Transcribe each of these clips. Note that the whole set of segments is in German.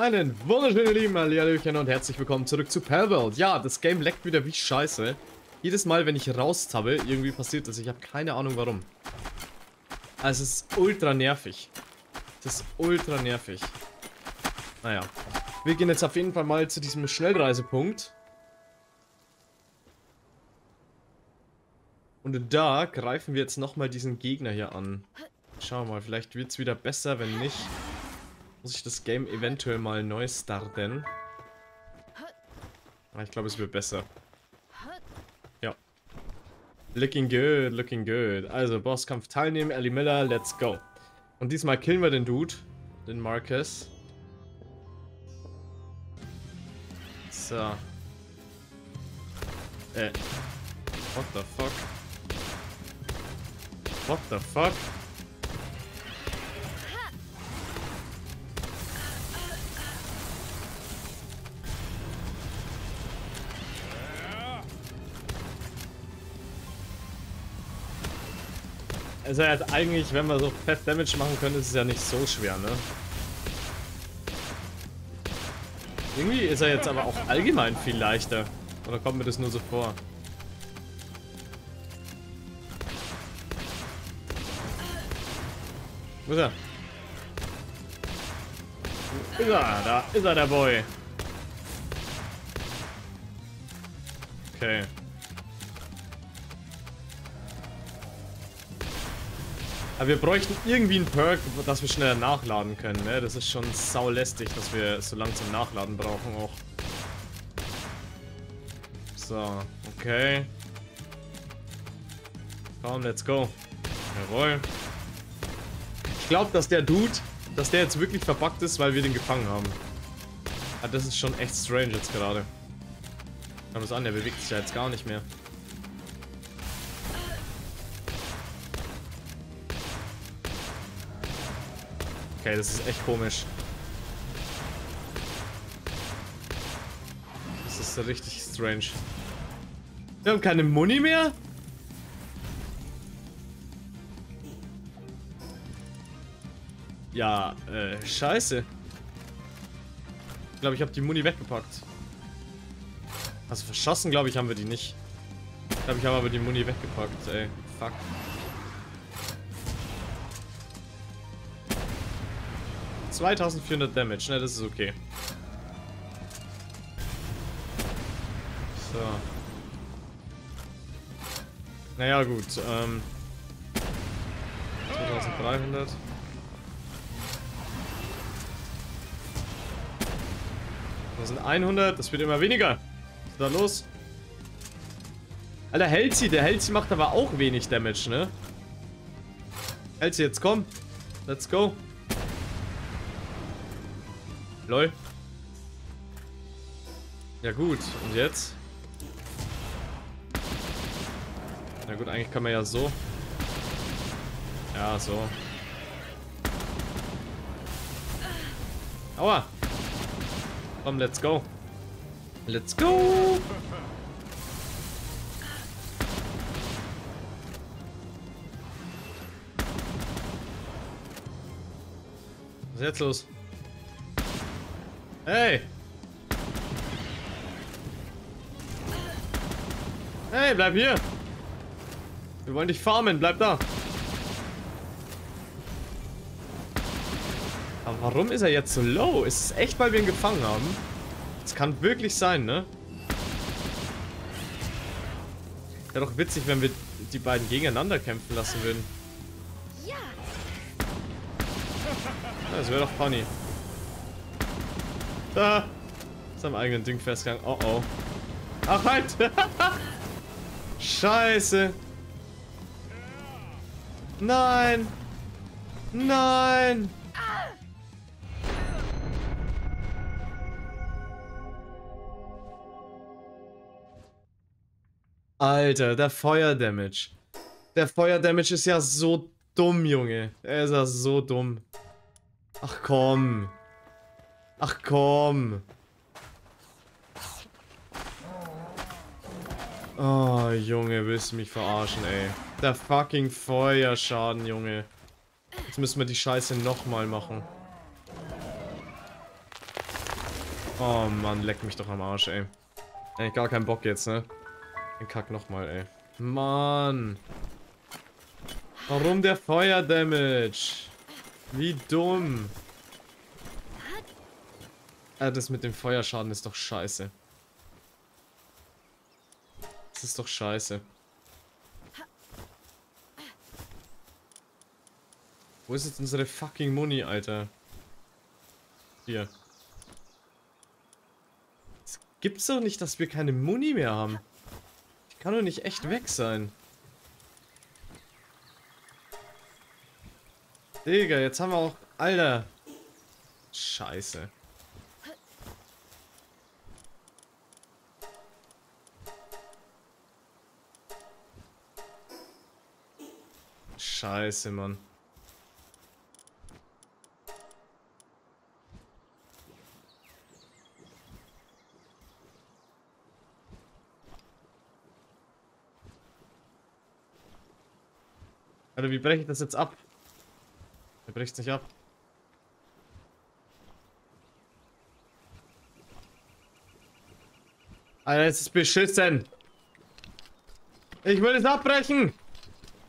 Einen wunderschönen lieben Hallöchen und herzlich willkommen zurück zu Palworld. Ja, das Game leckt wieder wie scheiße. Jedes Mal, wenn ich raustabbe, irgendwie passiert das. Ich habe keine Ahnung warum. Also es ist ultra nervig. Es ist ultra nervig. Naja. Wir gehen jetzt auf jeden Fall mal zu diesem Schnellreisepunkt. Und da greifen wir jetzt nochmal diesen Gegner hier an. Schauen wir mal, vielleicht wird es wieder besser, wenn nicht muss ich das Game eventuell mal neu starten. Ah, ich glaube, es wird besser. Ja. Looking good, looking good. Also, Bosskampf teilnehmen, Ellie Miller, let's go. Und diesmal killen wir den Dude, den Marcus. So. Äh. What the fuck? What the fuck? Ist ja jetzt eigentlich, wenn wir so fett Damage machen können, ist es ja nicht so schwer, ne? Irgendwie ist er jetzt aber auch allgemein viel leichter. Oder kommt mir das nur so vor? Wo ist er? Wo ist er? Da ist er, der Boy. Okay. Aber wir bräuchten irgendwie einen Perk, dass wir schneller nachladen können, ne? Das ist schon saulästig, dass wir so langsam Nachladen brauchen auch. So, okay. Komm, let's go. Jawohl. Ich glaube, dass der Dude, dass der jetzt wirklich verbuggt ist, weil wir den gefangen haben. Ah, das ist schon echt strange jetzt gerade. Schau das an, der bewegt sich ja jetzt gar nicht mehr. Okay, das ist echt komisch. Das ist richtig strange. Wir haben keine Muni mehr? Ja, äh, scheiße. Ich glaube, ich habe die Muni weggepackt. Also verschossen, glaube ich, haben wir die nicht. Ich glaube, ich habe aber die Muni weggepackt, ey. Fuck. 2400 Damage, ne, das ist okay. So. Naja, gut, ähm... 2300. Das sind 100, das wird immer weniger. Was ist da los? Alter, Helzi, der Helzi macht aber auch wenig Damage, ne? Helzi, jetzt komm. Let's go. Lol. Ja gut, und jetzt? Na gut, eigentlich kann man ja so. Ja, so. Aua! Komm, let's go. Let's go! Was ist jetzt los? Hey! Hey, bleib hier! Wir wollen dich farmen, bleib da! Aber warum ist er jetzt so low? Ist es echt, weil wir ihn gefangen haben? Das kann wirklich sein, ne? Wäre doch witzig, wenn wir die beiden gegeneinander kämpfen lassen würden. Ja, das wäre doch funny. Da. Ist am eigenen Ding festgegangen. Oh oh. Ach halt! Scheiße. Nein. Nein. Alter, der Feuerdamage. Der Feuerdamage ist ja so dumm, Junge. Er ist ja so dumm. Ach komm. Ach komm. Oh, Junge, willst du mich verarschen, ey. Der fucking Feuerschaden, Junge. Jetzt müssen wir die Scheiße nochmal machen. Oh Mann, leck mich doch am Arsch, ey. Ey, gar keinen Bock jetzt, ne? Den Kack nochmal, ey. Mann. Warum der Feuerdamage? Wie dumm. Ah, das mit dem Feuerschaden ist doch scheiße. Das ist doch scheiße. Wo ist jetzt unsere fucking Muni, Alter? Hier. Es gibt's doch nicht, dass wir keine Muni mehr haben. Die kann doch nicht echt weg sein. Digga, jetzt haben wir auch... Alter. Scheiße. Scheiße, Mann. Alter, wie breche ich das jetzt ab? Er bricht nicht ab. Alter, es ist beschissen. Ich will es abbrechen.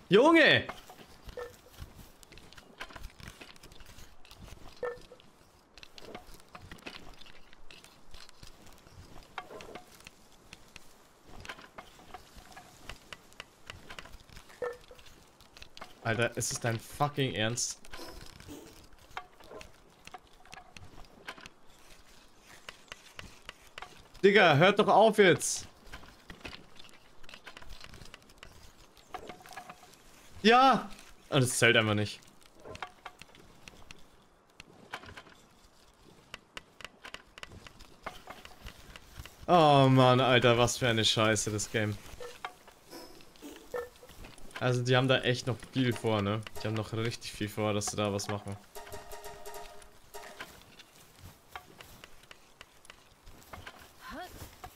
Junge! Alter, ist es dein fucking Ernst? Digga, hört doch auf jetzt. Ja! Und oh, das zählt einfach nicht. Oh Mann, Alter, was für eine Scheiße, das Game. Also die haben da echt noch viel vor, ne? Die haben noch richtig viel vor, dass sie da was machen.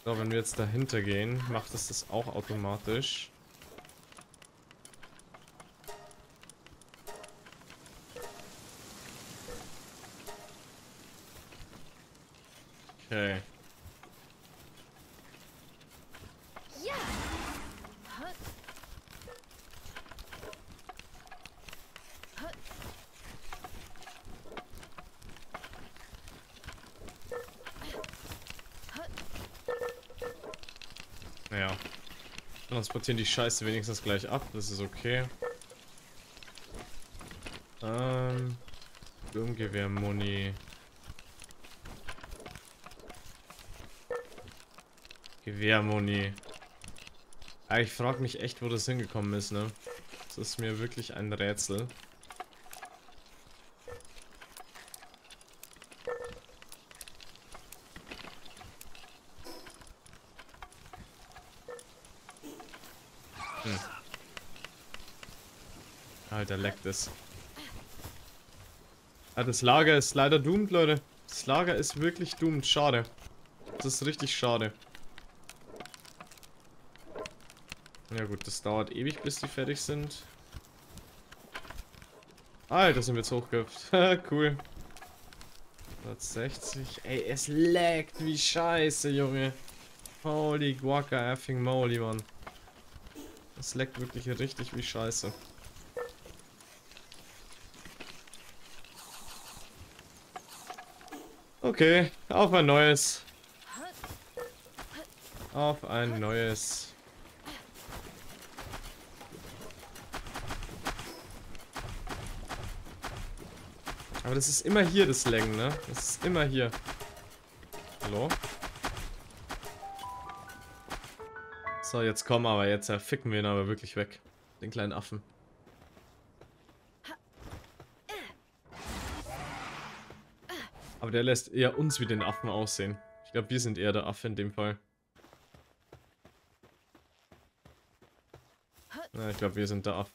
So, wenn wir jetzt dahinter gehen, macht es das auch automatisch. Okay. Naja. Transportieren die Scheiße wenigstens gleich ab, das ist okay. Ähm. Sturmgewehr-Muni. Gewehrmuni. Ja, ich frage mich echt, wo das hingekommen ist, ne? Das ist mir wirklich ein Rätsel. Es. Ah, das Lager ist leider doomed, Leute. Das Lager ist wirklich doomed. Schade. Das ist richtig schade. Ja gut, das dauert ewig, bis die fertig sind. Alter, sind wir jetzt hochgehüpft. cool. 160. Ey, es laggt wie scheiße, Junge. Holy guaca effing moly, Mann. Es leckt wirklich richtig wie scheiße. Okay, auf ein neues. Auf ein neues. Aber das ist immer hier, das Längen, ne? Das ist immer hier. Hallo? So, jetzt komm aber. Jetzt ficken wir ihn aber wirklich weg. Den kleinen Affen. Aber der lässt eher uns wie den Affen aussehen. Ich glaube, wir sind eher der Affe in dem Fall. Na, ich glaube, wir sind der Affe.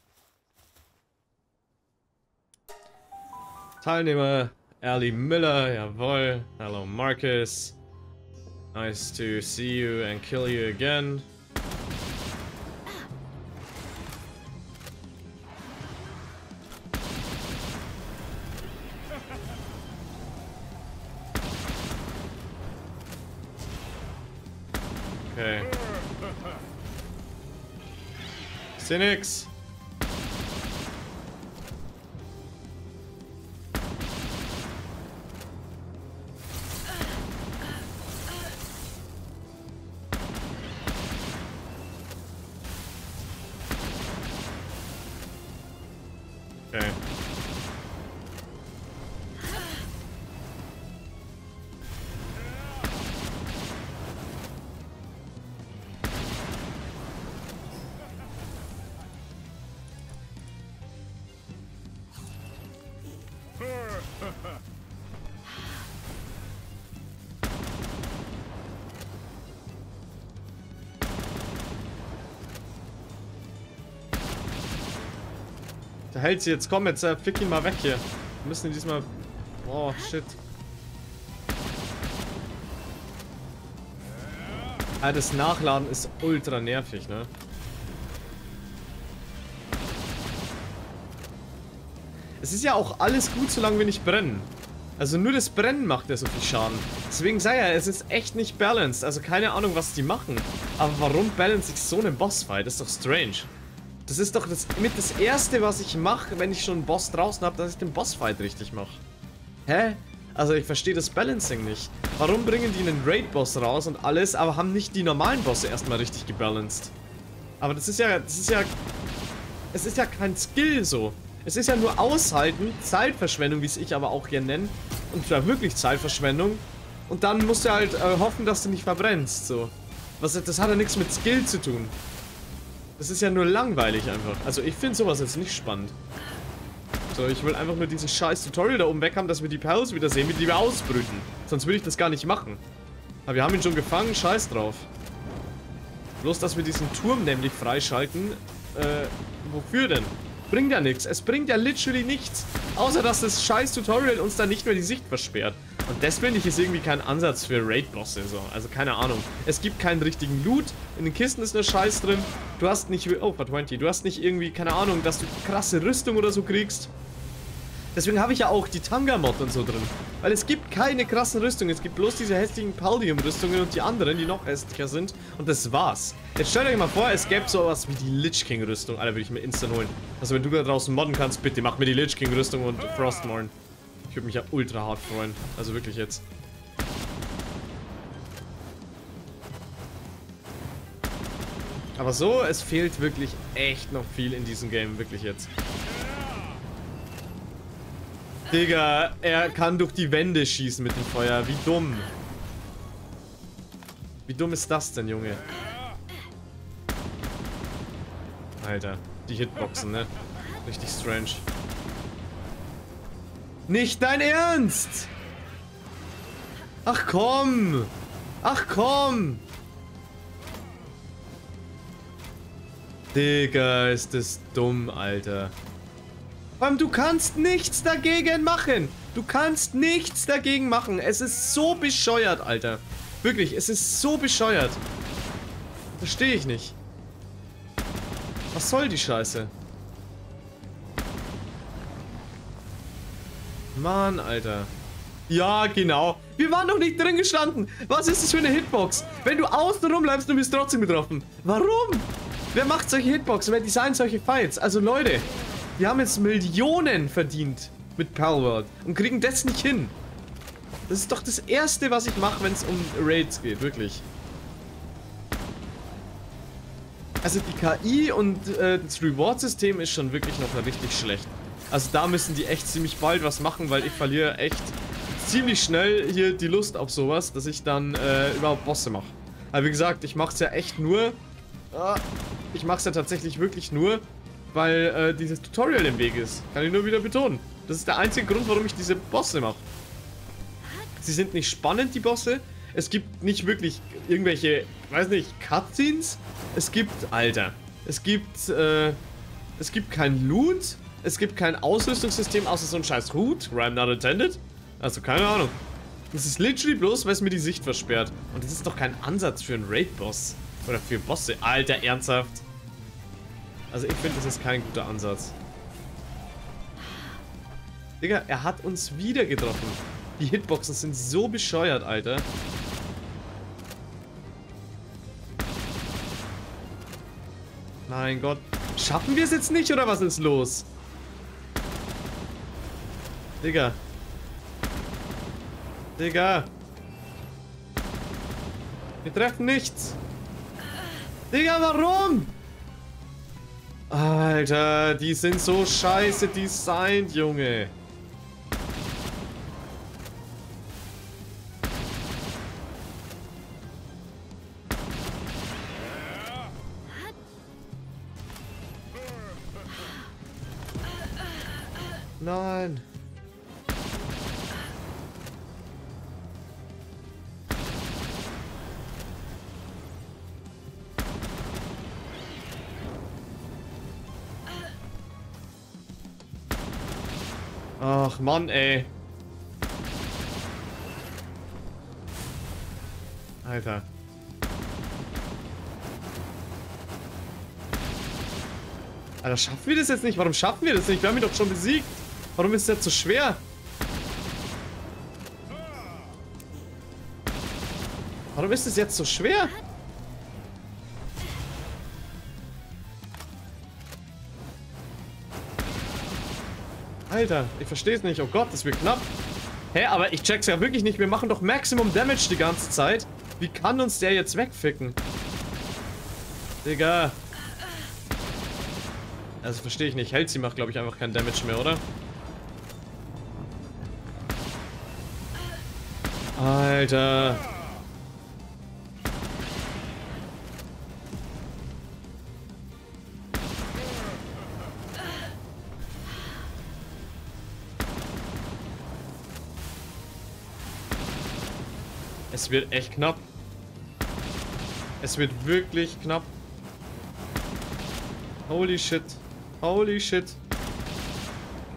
Teilnehmer Ali Miller, jawohl. Hello Marcus. Nice to see you and kill you again. Ich seh nix. Okay. Hält sie jetzt. Komm, jetzt äh, fick ihn mal weg hier. Wir müssen ihn diesmal... Oh, shit. Ah, das Nachladen ist ultra nervig, ne? Es ist ja auch alles gut, solange wir nicht brennen. Also nur das Brennen macht ja so viel Schaden. Deswegen sei ja, es ist echt nicht balanced. Also keine Ahnung, was die machen. Aber warum balance ich so einen Bossfight? Das ist doch strange. Das ist doch das, mit das Erste, was ich mache, wenn ich schon einen Boss draußen habe, dass ich den Bossfight richtig mache. Hä? Also ich verstehe das Balancing nicht. Warum bringen die einen Raid-Boss raus und alles, aber haben nicht die normalen Bosse erstmal richtig gebalanced? Aber das ist ja, das ist ja, es ist ja kein Skill so. Es ist ja nur Aushalten, Zeitverschwendung, wie es ich aber auch hier nenne. Und zwar wirklich Zeitverschwendung. Und dann musst du halt äh, hoffen, dass du nicht verbrennst, so. Was, das hat ja nichts mit Skill zu tun. Das ist ja nur langweilig einfach. Also ich finde sowas jetzt nicht spannend. So, ich will einfach nur dieses scheiß Tutorial da oben weg haben, dass wir die Perls wieder sehen, wie die wir ausbrüten. Sonst will ich das gar nicht machen. Aber wir haben ihn schon gefangen, scheiß drauf. Bloß, dass wir diesen Turm nämlich freischalten. Äh, wofür denn? Bringt ja nichts. Es bringt ja literally nichts. Außer, dass das scheiß Tutorial uns dann nicht mehr die Sicht versperrt. Und das finde ich ist irgendwie kein Ansatz für Raid-Bosse. So. Also keine Ahnung. Es gibt keinen richtigen Loot. In den Kisten ist nur Scheiß drin. Du hast nicht... Oh, for 20. Du hast nicht irgendwie, keine Ahnung, dass du krasse Rüstung oder so kriegst. Deswegen habe ich ja auch die Tanga-Mod und so drin. Weil es gibt keine krassen Rüstungen. Es gibt bloß diese hässlichen Paldium-Rüstungen und die anderen, die noch hässlicher sind. Und das war's. Jetzt stellt euch mal vor, es gäbe sowas wie die Lich King-Rüstung. Alter, würde ich mir instant holen. Also wenn du da draußen modden kannst, bitte mach mir die Lich King-Rüstung und Frostmourne. Ich würde mich ja ultra hart freuen. Also wirklich jetzt. Aber so, es fehlt wirklich echt noch viel in diesem Game. Wirklich jetzt. Digga, er kann durch die Wände schießen mit dem Feuer. Wie dumm. Wie dumm ist das denn, Junge? Alter, die Hitboxen, ne? Richtig strange. Nicht dein Ernst! Ach komm! Ach komm! Digga, ist das dumm, Alter. Vor du kannst nichts dagegen machen. Du kannst nichts dagegen machen. Es ist so bescheuert, Alter. Wirklich, es ist so bescheuert. Verstehe ich nicht. Was soll die Scheiße? Mann, Alter. Ja, genau. Wir waren noch nicht drin gestanden. Was ist das für eine Hitbox? Wenn du außen rumbleibst, du bist trotzdem getroffen. Warum? Wer macht solche Hitboxen? Wer designt solche Fights? Also Leute, wir haben jetzt Millionen verdient mit Palworld und kriegen das nicht hin. Das ist doch das Erste, was ich mache, wenn es um Raids geht, wirklich. Also die KI und äh, das Reward-System ist schon wirklich noch richtig schlecht. Also da müssen die echt ziemlich bald was machen, weil ich verliere echt ziemlich schnell hier die Lust auf sowas, dass ich dann äh, überhaupt Bosse mache. Aber wie gesagt, ich mache es ja echt nur... Äh, ich mache es ja tatsächlich wirklich nur, weil äh, dieses Tutorial im Weg ist. Kann ich nur wieder betonen. Das ist der einzige Grund, warum ich diese Bosse mache. Sie sind nicht spannend, die Bosse. Es gibt nicht wirklich irgendwelche, weiß nicht, Cutscenes. Es gibt, Alter, es gibt, äh, es gibt kein Loot. Es gibt kein Ausrüstungssystem, außer so ein scheiß Hut. Rhyme not intended. Also, keine Ahnung. Das ist literally bloß, weil es mir die Sicht versperrt. Und das ist doch kein Ansatz für einen Raid-Boss. Oder für Bosse. Alter, ernsthaft. Also ich finde, das ist kein guter Ansatz. Digga, er hat uns wieder getroffen. Die Hitboxen sind so bescheuert, Alter. Mein Gott. Schaffen wir es jetzt nicht, oder was ist los? Digga. Digga. Wir treffen nichts. Digga, warum? Alter, die sind so scheiße designt, Junge. Mann, ey. Alter. Alter, schaffen wir das jetzt nicht? Warum schaffen wir das nicht? Wir haben ihn doch schon besiegt. Warum ist es jetzt so schwer? Warum ist es jetzt so schwer? Alter, ich verstehe es nicht. Oh Gott, das wird knapp. Hä, aber ich check's ja wirklich nicht. Wir machen doch Maximum Damage die ganze Zeit. Wie kann uns der jetzt wegficken? Digga. Also verstehe ich nicht. Helzi macht, glaube ich, einfach keinen Damage mehr, oder? Alter. Es wird echt knapp. Es wird wirklich knapp. Holy shit. Holy shit.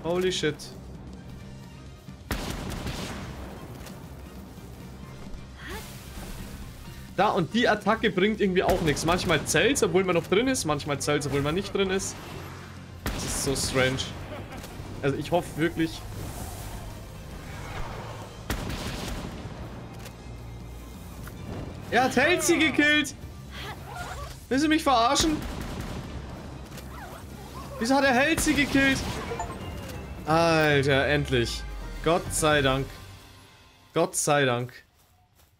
Holy shit. Da, und die Attacke bringt irgendwie auch nichts. Manchmal zählt obwohl man noch drin ist. Manchmal zählt obwohl man nicht drin ist. Das ist so strange. Also ich hoffe wirklich... Er hat Halsey gekillt. Will sie mich verarschen? Wieso hat er Halsey gekillt? Alter, endlich. Gott sei Dank. Gott sei Dank.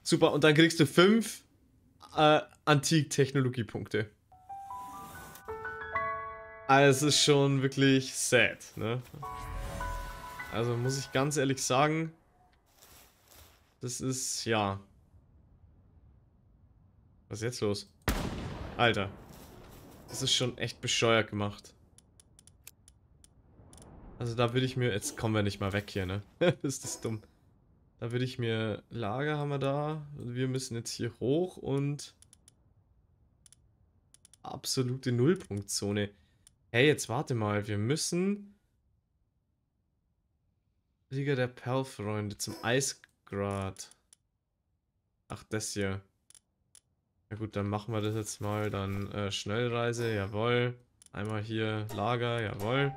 Super, und dann kriegst du fünf äh, Antik-Technologie-Punkte. Also es ist schon wirklich sad, ne? Also muss ich ganz ehrlich sagen, das ist, ja. Was ist jetzt los? Alter. Das ist schon echt bescheuert gemacht. Also da würde ich mir, jetzt kommen wir nicht mal weg hier, ne? ist das dumm. Da würde ich mir, Lager haben wir da. Wir müssen jetzt hier hoch und absolute Nullpunktzone. Hey, jetzt warte mal, wir müssen Liga der Perlfreunde zum Eisgrad. Ach, das hier. Ja gut, dann machen wir das jetzt mal. Dann äh, Schnellreise, jawohl. Einmal hier Lager, jawohl.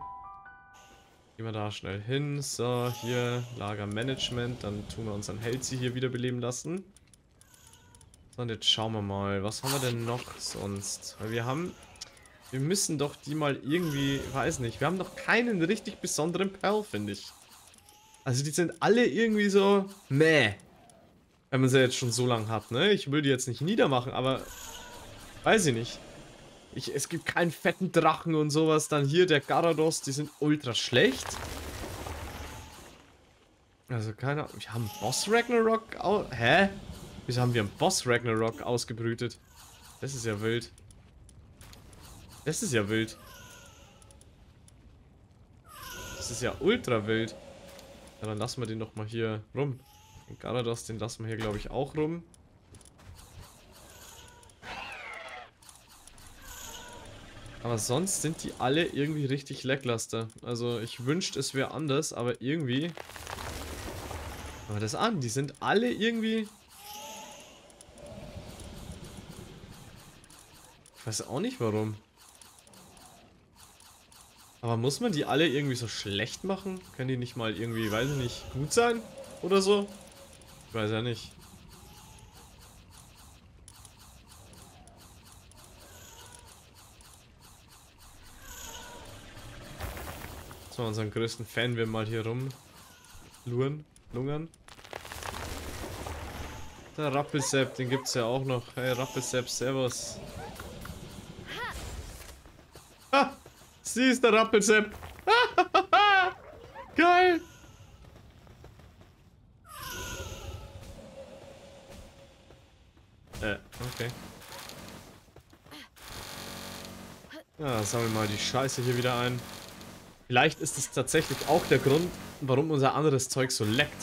Gehen wir da schnell hin. So, hier Lagermanagement. Dann tun wir unseren Helzi hier wiederbeleben lassen. So, und jetzt schauen wir mal. Was haben wir denn noch sonst? Weil wir haben... Wir müssen doch die mal irgendwie... Weiß nicht. Wir haben doch keinen richtig besonderen Perl, finde ich. Also die sind alle irgendwie so... Meh. Wenn man sie jetzt schon so lang hat, ne? Ich will die jetzt nicht niedermachen, aber... Weiß ich nicht. Ich, es gibt keinen fetten Drachen und sowas. Dann hier der Garados, die sind ultra schlecht. Also keine Ahnung. Wir haben Boss Ragnarok Hä? Wieso haben wir einen Boss Ragnarok ausgebrütet? Das ist ja wild. Das ist ja wild. Das ist ja ultra wild. Ja, dann lassen wir den doch mal hier rum. Den Garados, den lassen wir hier, glaube ich, auch rum. Aber sonst sind die alle irgendwie richtig lackluster. Also ich wünschte, es wäre anders, aber irgendwie... Aber das an, die sind alle irgendwie... Ich weiß auch nicht warum. Aber muss man die alle irgendwie so schlecht machen? Können die nicht mal irgendwie, weiß ich nicht, gut sein? Oder so? weiß ja nicht. So, unseren größten Fan wir mal hier rum luren, lungern. Der Rappelsepp, den gibt's ja auch noch. Hey Rappelsepp, servus. Ha! sie ist der Rappelsepp. Sammeln mal die Scheiße hier wieder ein. Vielleicht ist es tatsächlich auch der Grund, warum unser anderes Zeug so leckt.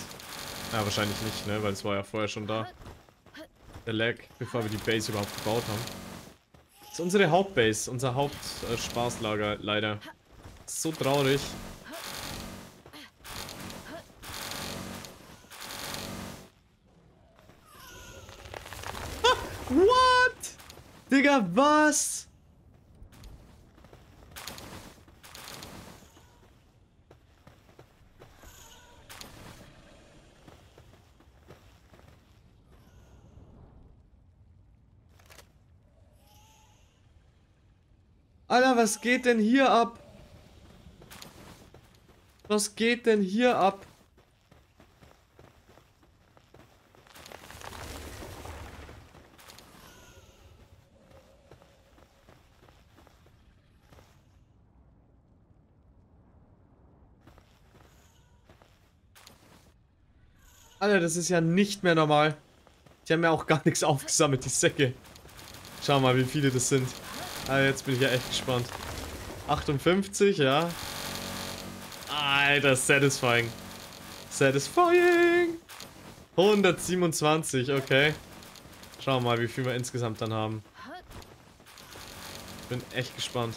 Ja, wahrscheinlich nicht, ne? Weil es war ja vorher schon da. Der Lag, bevor wir die Base überhaupt gebaut haben. Das ist unsere Hauptbase, unser Hauptspaßlager, äh, leider. So traurig. What? Digga, was? Alter, was geht denn hier ab? Was geht denn hier ab? Alter, das ist ja nicht mehr normal. Die haben ja auch gar nichts aufgesammelt, die Säcke. Schau mal, wie viele das sind. Ah, jetzt bin ich ja echt gespannt. 58, ja. Alter, satisfying. Satisfying. 127, okay. Schauen wir mal, wie viel wir insgesamt dann haben. Bin echt gespannt.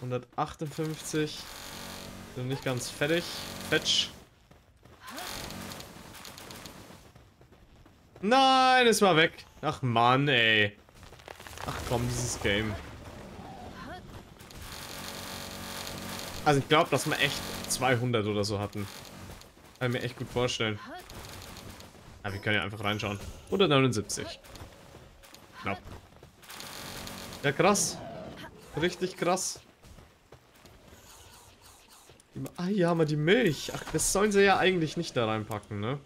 Hundertachtundfünfzig. Sind nicht ganz fertig. Fetch. Nein, es war weg. Ach Mann, ey. Ach komm, dieses Game. Also ich glaube, dass wir echt 200 oder so hatten. Kann ich mir echt gut vorstellen. Aber wir können ja einfach reinschauen. 179. Knapp. Ja, krass. Richtig krass. Ah, hier haben wir die Milch. Ach, das sollen sie ja eigentlich nicht da reinpacken, ne?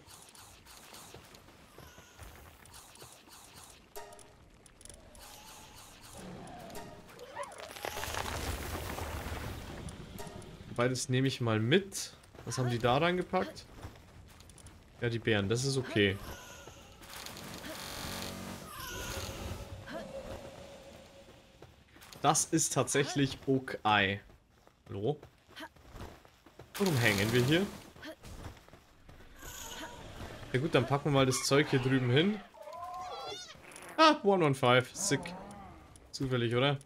Beides nehme ich mal mit. Was haben die da reingepackt? Ja, die Beeren. Das ist okay. Das ist tatsächlich okay. Hallo? Warum hängen wir hier? Ja gut, dann packen wir mal das Zeug hier drüben hin. Ah, 115. Sick. Zufällig, oder?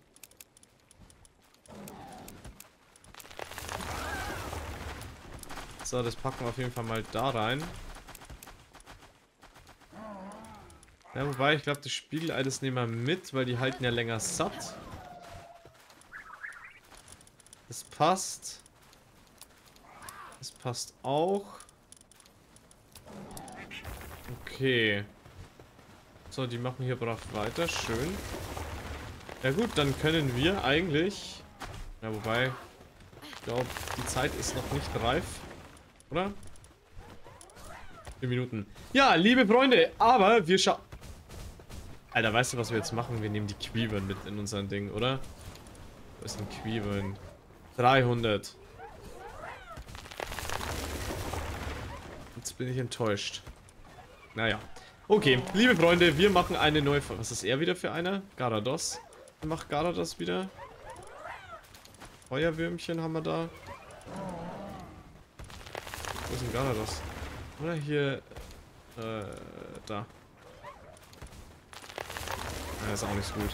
So, das packen wir auf jeden Fall mal da rein. Ja, wobei, ich glaube, das Spiegelei, das nehmen wir mit, weil die halten ja länger satt. Das passt. Das passt auch. Okay. So, die machen hier brav weiter. Schön. Ja gut, dann können wir eigentlich... Ja, wobei... Ich glaube, die Zeit ist noch nicht reif. Oder? Vier Minuten. Ja, liebe Freunde, aber wir schauen... Alter, weißt du, was wir jetzt machen? Wir nehmen die Quivern mit in unseren Ding, oder? Wo ist ein Quivern? 300. Jetzt bin ich enttäuscht. Naja. Okay, liebe Freunde, wir machen eine neue... Was ist er wieder für einer? Garados. Macht Garados wieder? Feuerwürmchen haben wir da. Wo ist denn Garados? Oder hier... Äh, da. Ja, ist auch nicht so gut.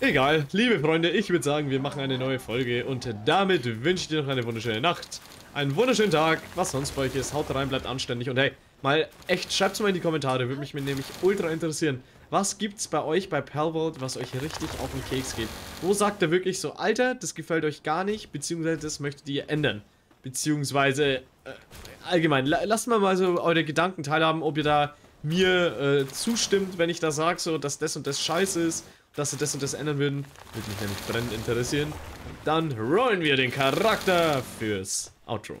Egal, liebe Freunde, ich würde sagen, wir machen eine neue Folge und damit wünsche ich dir noch eine wunderschöne Nacht, einen wunderschönen Tag, was sonst bei euch ist, haut rein, bleibt anständig und hey, mal echt, schreibt es mal in die Kommentare, würde mich nämlich ultra interessieren, was gibt's bei euch bei Palworld, was euch richtig auf den Keks geht? Wo sagt ihr wirklich so, Alter, das gefällt euch gar nicht, beziehungsweise das möchtet ihr ändern? Beziehungsweise, allgemein, lasst mal mal so eure Gedanken teilhaben, ob ihr da mir äh, zustimmt, wenn ich da sage, so, dass das und das scheiße ist, dass sie das und das ändern würden. Würde mich nämlich brennend interessieren. Dann rollen wir den Charakter fürs Outro.